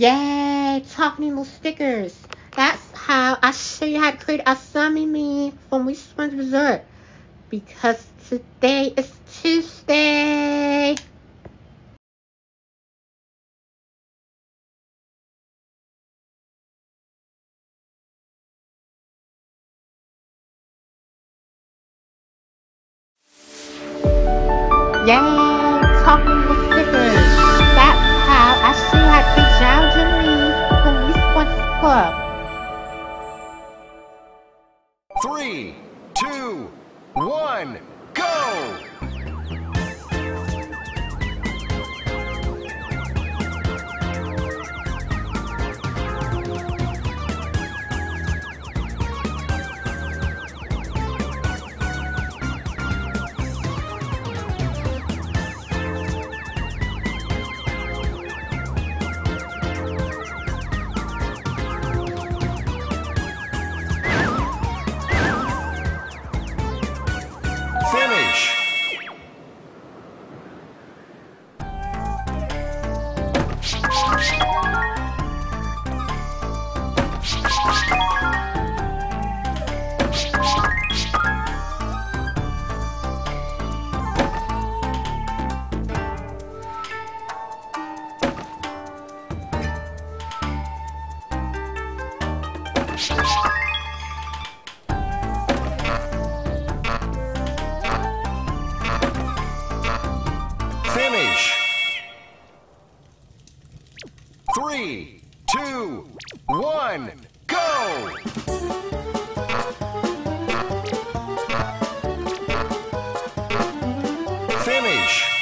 Yay, talking little stickers. That's how I show you how to create a Summy Mii from Wii Sports Resort. Because today is Tuesday. Yay, two, one, go! Finish. Three, two, one, go! Finish.